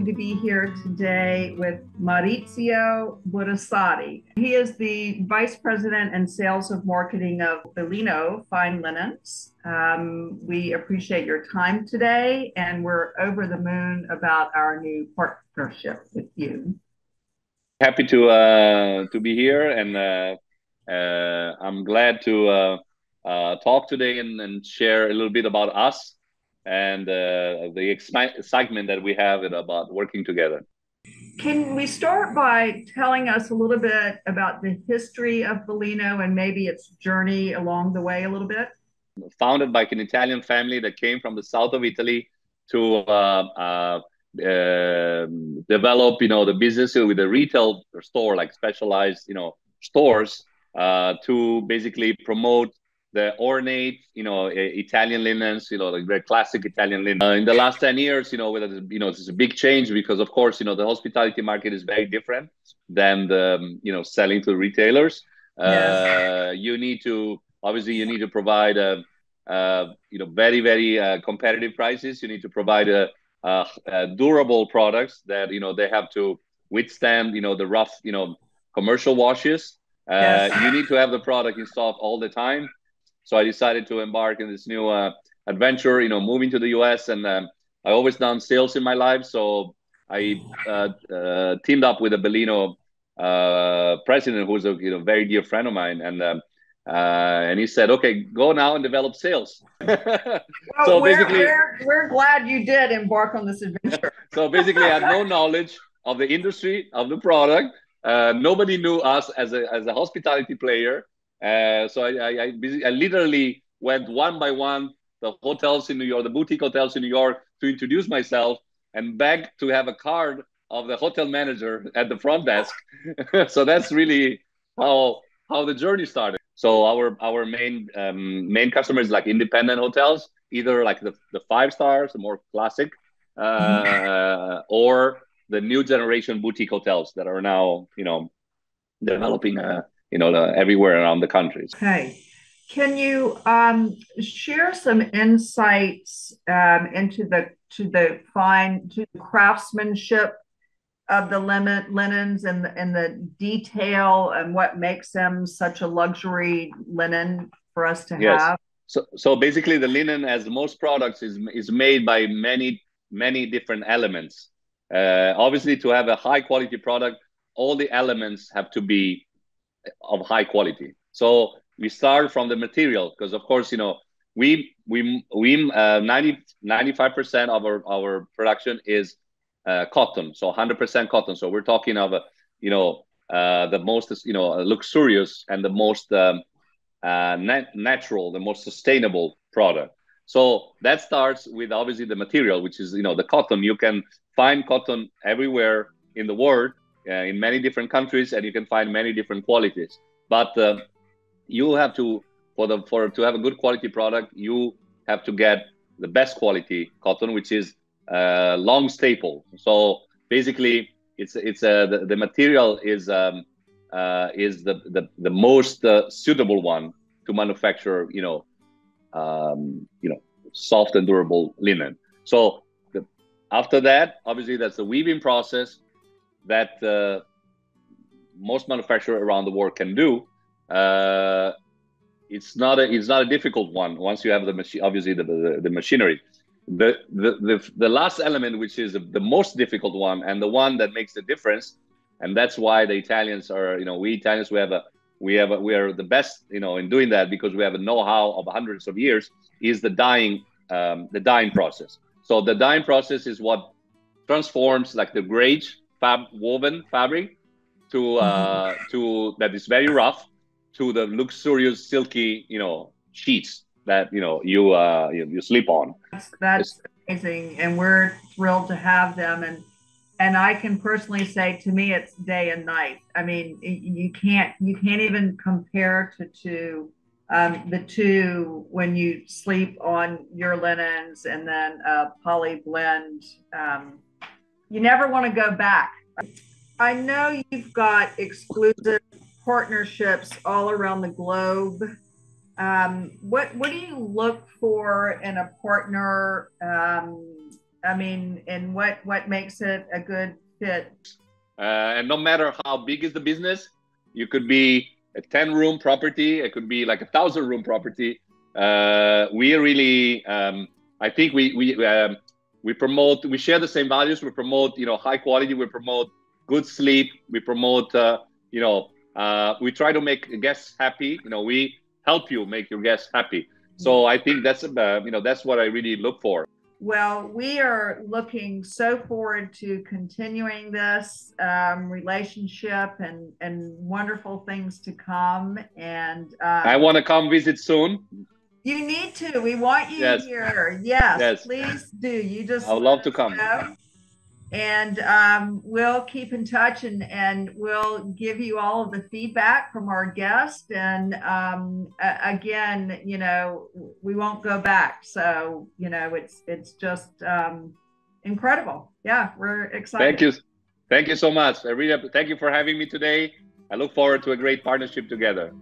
happy to be here today with Maurizio Bussolari. He is the Vice President and Sales of Marketing of Bellino Fine Linens. Um, we appreciate your time today, and we're over the moon about our new partnership with you. Happy to uh, to be here, and uh, uh I'm glad to uh, uh, talk today and, and share a little bit about us and uh, the excitement that we have about working together. Can we start by telling us a little bit about the history of Bellino and maybe its journey along the way a little bit? Founded by an Italian family that came from the south of Italy to uh, uh, uh, develop, you know, the business with a retail store, like specialized, you know, stores uh, to basically promote the ornate, you know, Italian linens, you know, the very classic Italian linen. Uh, in the last 10 years, you know, with, you know, this is a big change because, of course, you know, the hospitality market is very different than the, um, you know, selling to retailers. Uh, you need to, obviously, you need to provide, a, a you know, very, very uh, competitive prices. You need to provide a, a, durable products that, you know, they have to withstand, you know, the rough, you know, commercial washes. Uh, yes. You need to have the product in stock all the time so I decided to embark in this new uh, adventure, you know, moving to the US. And um, I always done sales in my life. So I uh, uh, teamed up with a Bellino uh, president who's a you know, very dear friend of mine. And um, uh, and he said, "Okay, go now and develop sales." well, so we're, basically, we're, we're glad you did embark on this adventure. so basically, I had no knowledge of the industry of the product. Uh, nobody knew us as a as a hospitality player. Uh, so I, I, I, I, literally went one by one the hotels in New York, the boutique hotels in New York, to introduce myself and beg to have a card of the hotel manager at the front desk. so that's really how how the journey started. So our our main um, main customers like independent hotels, either like the, the five stars, the more classic, uh, or the new generation boutique hotels that are now you know developing a you know, the, everywhere around the country. Okay. Can you um, share some insights um, into the to the fine to the craftsmanship of the limit linens and the, and the detail and what makes them such a luxury linen for us to yes. have? So, so basically, the linen, as most products, is is made by many many different elements. Uh, obviously, to have a high quality product, all the elements have to be of high quality. So we start from the material because, of course, you know, we we we uh, 95 percent of our our production is uh, cotton, so 100 percent cotton. So we're talking of a you know uh, the most you know luxurious and the most um, uh, nat- natural, the most sustainable product. So that starts with obviously the material, which is you know the cotton. You can find cotton everywhere in the world, uh, in many different countries, and you can find many different qualities. But uh, you have to for the for to have a good quality product, you have to get the best quality cotton, which is uh, long staple. So basically, it's it's uh, the, the material is um, uh, is the the, the most uh, suitable one to manufacture. You know, um, you know, soft and durable linen. So the, after that, obviously, that's the weaving process that uh, most manufacturers around the world can do. Uh, it's not a it's not a difficult one once you have the machine obviously the, the, the machinery the, the the the last element which is the most difficult one and the one that makes the difference and that's why the italians are you know we italians we have a we have a, we are the best you know in doing that because we have a know-how of hundreds of years is the dyeing um, the dyeing process so the dyeing process is what transforms like the grades fab woven fabric to uh, mm-hmm. to that is very rough to the luxurious silky you know sheets that you know you uh you, you sleep on that's, that's amazing and we're thrilled to have them and and i can personally say to me it's day and night i mean you can't you can't even compare to to um, the two when you sleep on your linens and then uh, poly blend um, you never want to go back. I know you've got exclusive partnerships all around the globe. Um, what what do you look for in a partner? Um, I mean, and what what makes it a good fit? Uh, and no matter how big is the business, you could be a 10 room property, it could be like a thousand room property. Uh, we really, um, I think we we um, we promote, we share the same values. We promote, you know, high quality. We promote good sleep. We promote, uh, you know, uh, we try to make guests happy. You know, we help you make your guests happy. So I think that's uh, you know that's what I really look for. Well, we are looking so forward to continuing this um, relationship and and wonderful things to come. And um, I want to come visit soon. You need to. We want you yes. here. Yes, yes, please do. You just. I would love to come. Know and um, we'll keep in touch and, and we'll give you all of the feedback from our guest and um, again you know we won't go back so you know it's it's just um, incredible yeah we're excited thank you thank you so much i really thank you for having me today i look forward to a great partnership together